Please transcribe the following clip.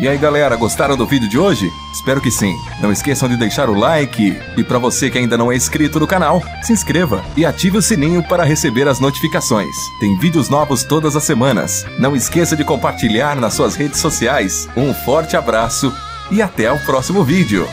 E aí galera, gostaram do vídeo de hoje? Espero que sim. Não esqueçam de deixar o like e para você que ainda não é inscrito no canal, se inscreva e ative o sininho para receber as notificações. Tem vídeos novos todas as semanas. Não esqueça de compartilhar nas suas redes sociais. Um forte abraço e até o próximo vídeo.